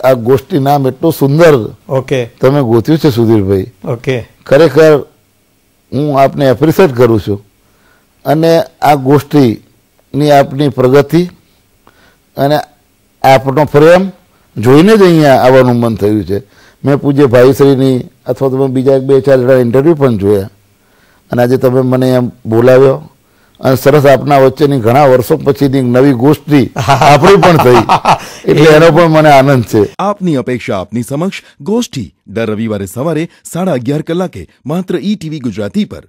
આ ગોષ્ઠી નામ એટલું સુંદર ઓકે. તમે ગોત્યું છે સુધીરભાઈ. ઓકે. ખરેખર હું આપને એપ્રિશિએટ કરું છું. અને આ ગોષ્ઠીની આપની પ્રગતિ અને આપનો પ્રેમ જોઈને જ અહીંયા આવવાનું મન થયું છે. મેં પૂજ્ય ભાઈશ્રીની અથવા તો મેં બીજા એક બે ચાર જણા ઇન્ટરવ્યૂ પણ જોયા. અને આજે તમે મને એમ બોલાવ્યો. સરસ આપના વચ્ચેની ઘણા વર્ષો પછીની નવી ગોષ્ઠી આપણી પણ થઈ. એટલે એનો પણ મને આનંદ છે. આપની અપેક્ષા આપની સમક્ષ ગોષ્ઠી દર રવિવારે સવારે સાડા અગિયાર કલાકે માત્ર ઈ ટીવી ગુજરાતી પર.